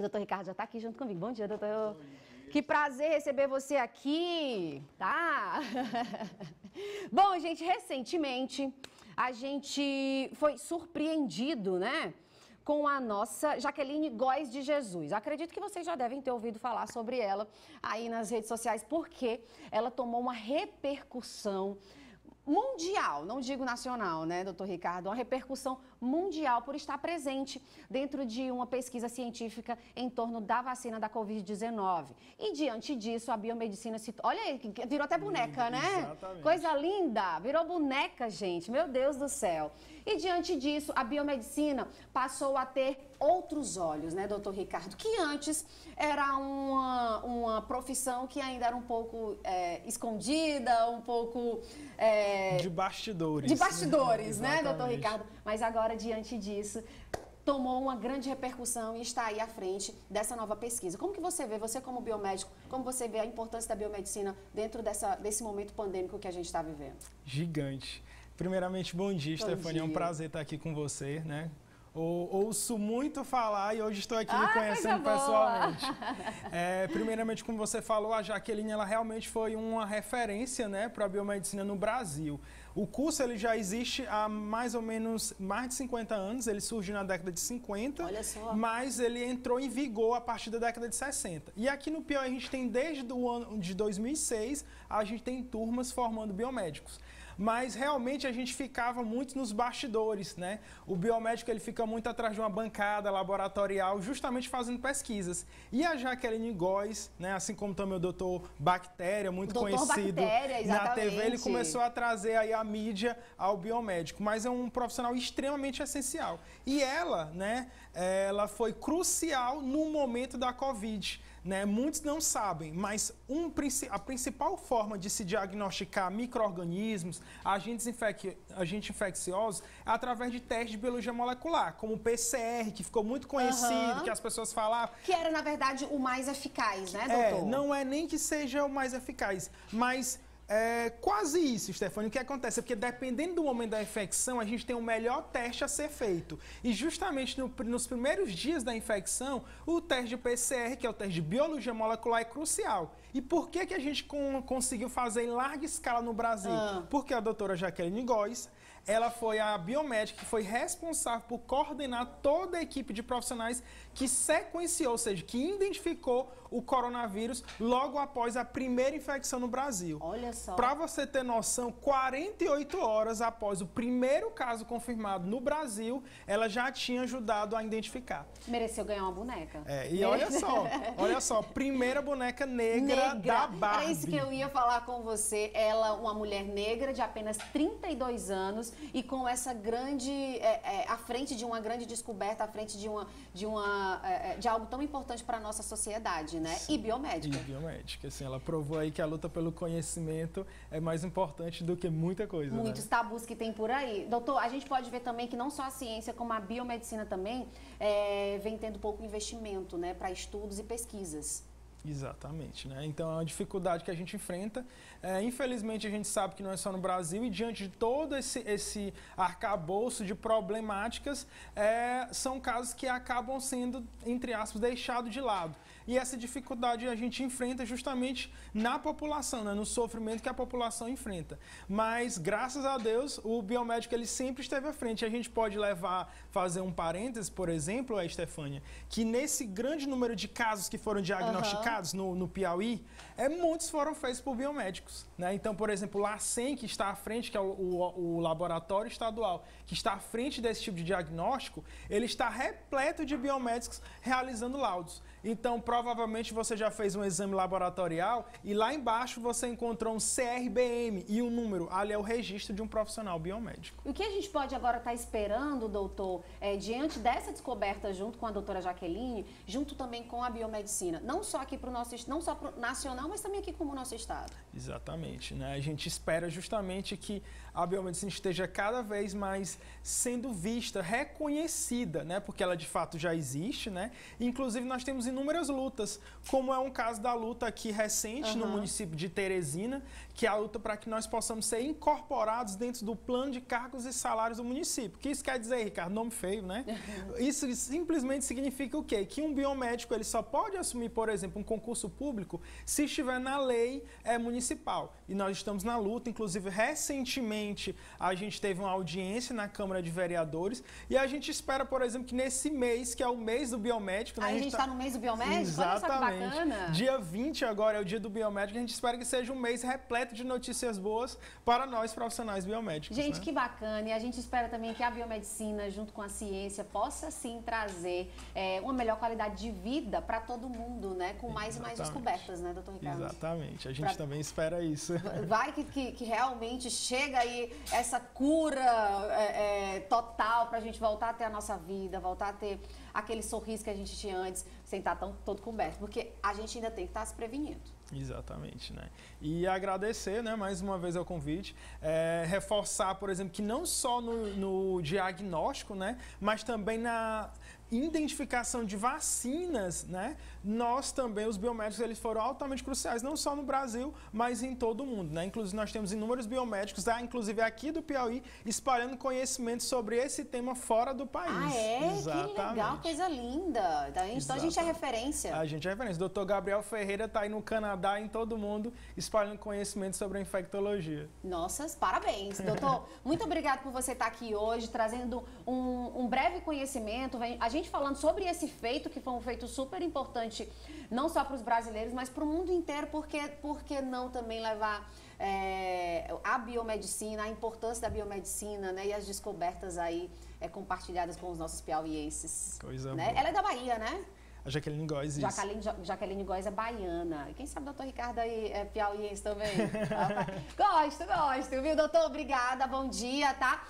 que o doutor Ricardo já está aqui junto comigo. Bom dia, doutor. Bom dia. Que prazer receber você aqui, tá? Bom, gente, recentemente a gente foi surpreendido, né? Com a nossa Jaqueline Góes de Jesus. Acredito que vocês já devem ter ouvido falar sobre ela aí nas redes sociais, porque ela tomou uma repercussão mundial, não digo nacional, né, doutor Ricardo? Uma repercussão mundial por estar presente dentro de uma pesquisa científica em torno da vacina da Covid-19. E diante disso, a biomedicina se. Olha aí, virou até boneca, né? Exatamente. Coisa linda! Virou boneca, gente, meu Deus do céu. E diante disso, a biomedicina passou a ter outros olhos, né, doutor Ricardo? Que antes era uma, uma profissão que ainda era um pouco é, escondida, um pouco. É, de bastidores. De bastidores, né, doutor Ricardo? Mas agora, diante disso, tomou uma grande repercussão e está aí à frente dessa nova pesquisa. Como que você vê, você como biomédico, como você vê a importância da biomedicina dentro dessa, desse momento pandêmico que a gente está vivendo? Gigante. Primeiramente, bom dia, bom Stefania. É um prazer estar aqui com você, né? Ouço muito falar e hoje estou aqui ah, conhecendo pessoalmente. É, primeiramente, como você falou, a Jaqueline ela realmente foi uma referência né, para a biomedicina no Brasil. O curso ele já existe há mais ou menos mais de 50 anos, ele surgiu na década de 50, Olha só. mas ele entrou em vigor a partir da década de 60. E aqui no Piauí a gente tem desde o ano de 2006, a gente tem turmas formando biomédicos mas realmente a gente ficava muito nos bastidores, né? O biomédico ele fica muito atrás de uma bancada laboratorial, justamente fazendo pesquisas. E a Jaqueline Góes, né, assim como também o doutor Bactéria, muito doutor conhecido Bactéria, na TV, ele começou a trazer aí a mídia ao biomédico, mas é um profissional extremamente essencial. E ela, né, ela foi crucial no momento da Covid. Né? Muitos não sabem, mas um, a principal forma de se diagnosticar micro-organismos, agentes, infec agentes infecciosos, é através de testes de biologia molecular, como o PCR, que ficou muito conhecido, uhum. que as pessoas falavam. Que era, na verdade, o mais eficaz, né, doutor? É, não é nem que seja o mais eficaz, mas é quase isso, Stefano. O que acontece é porque dependendo do momento da infecção, a gente tem o um melhor teste a ser feito. E justamente no, nos primeiros dias da infecção, o teste de PCR, que é o teste de biologia molecular, é crucial. E por que, que a gente com, conseguiu fazer em larga escala no Brasil? Ah. Porque a doutora Jaqueline Góes, ela foi a biomédica que foi responsável por coordenar toda a equipe de profissionais que sequenciou, ou seja, que identificou o coronavírus logo após a primeira infecção no Brasil. Olha só. Para você ter noção, 48 horas após o primeiro caso confirmado no Brasil, ela já tinha ajudado a identificar. Mereceu ganhar uma boneca. É, e olha só, olha só, primeira boneca negra, negra. da Barbie. É isso que eu ia falar com você. Ela, uma mulher negra de apenas 32 anos e com essa grande, é, é, à frente de uma grande descoberta, à frente de uma, de uma, é, é de algo tão importante para a nossa sociedade, né? Sim. E biomédica. E biomédica, assim, ela provou aí que a luta pelo conhecimento é mais importante do que muita coisa. Né? Muitos né? tabus que tem por aí. Doutor, a gente pode ver também que não só a ciência, como a biomedicina também é, vem tendo pouco investimento, né, para estudos e pesquisas. Exatamente, né? Então é uma dificuldade que a gente enfrenta. É, infelizmente a gente sabe que não é só no Brasil e diante de todo esse, esse arcabouço de problemáticas, é, são casos que acabam sendo, entre aspas, deixados de lado. E essa dificuldade a gente enfrenta justamente na população, né? no sofrimento que a população enfrenta. Mas graças a Deus o biomédico ele sempre esteve à frente. A gente pode levar, fazer um parênteses, por exemplo, a Estefânia, que nesse grande número de casos que foram diagnosticados, uhum no, no Piauí, é, muitos foram feitos por biomédicos. Né? Então, por exemplo, o LACEN, que está à frente, que é o, o, o, laboratório estadual, que está à frente desse tipo de diagnóstico, ele está repleto de biomédicos realizando laudos. Então, provavelmente você já fez um exame laboratorial e lá embaixo você encontrou um CRBM e um número. Ali é o registro de um profissional biomédico. O que a gente pode agora estar tá esperando, doutor, é, diante dessa descoberta junto com a doutora Jaqueline, junto também com a biomedicina? Não só aqui para o nosso não só para o nacional, mas também aqui como o nosso estado. Exatamente. Né? A gente espera justamente que a biomedicina esteja cada vez mais sendo vista, reconhecida, né? porque ela de fato já existe. Né? Inclusive, nós temos inúmeras lutas, como é um caso da luta aqui recente uhum. no município de Teresina, que é a luta para que nós possamos ser incorporados dentro do plano de cargos e salários do município. O que isso quer dizer, Ricardo? Nome feio, né? Isso simplesmente significa o quê? Que um biomédico ele só pode assumir, por exemplo, um concurso público se estiver na lei é, municipal. E nós estamos na luta, inclusive recentemente a gente teve uma audiência na Câmara de Vereadores e a gente espera, por exemplo, que nesse mês, que é o mês do biomédico... Né, a gente está tá no mês do biomédico? Exatamente. Dia 20 agora é o dia do biomédico, a gente espera que seja um mês repleto de notícias boas para nós profissionais biomédicos. Gente, né? que bacana. E a gente espera também que a biomedicina, junto com a ciência, possa sim trazer é, uma melhor qualidade de vida para todo mundo, né? Com mais Exatamente. e mais descobertas, né, doutor Ricardo? Exatamente. A gente pra... também espera isso. Vai que, que, que, realmente chega aí essa cura é, é, total para a gente voltar a ter a nossa vida, voltar a ter aquele sorriso que a gente tinha antes, sem estar tão todo coberto. Porque a gente ainda tem que estar se prevenindo. Exatamente, né? E agradecer, né, mais uma vez ao convite, é, reforçar, por exemplo, que não só no, no diagnóstico, né, mas também na identificação de vacinas, né, nós também, os biomédicos, eles foram altamente cruciais, não só no Brasil, mas em todo o mundo. Né? Inclusive, nós temos inúmeros biomédicos, ah, inclusive aqui do Piauí, espalhando conhecimento sobre esse tema fora do país. Ah, é? Exatamente. Que legal, coisa linda. Então, então a gente é referência. A gente é referência. O doutor Gabriel Ferreira está aí no Canadá, em todo mundo, espalhando conhecimento sobre a infectologia. Nossas, parabéns. Doutor, muito obrigado por você estar aqui hoje, trazendo um, um breve conhecimento. A gente falando sobre esse feito, que foi um feito super importante não só para os brasileiros, mas para o mundo inteiro, porque, porque não também levar é, a biomedicina, a importância da biomedicina né, e as descobertas aí é, compartilhadas com os nossos piauienses. Coisa né? Ela é da Bahia, né? A Jaqueline Góes, isso. Jaqueline, Jaqueline Góes é baiana. Quem sabe o doutor Ricardo aí é piauiense também? gosto, gosto, viu, doutor? Obrigada, bom dia, tá?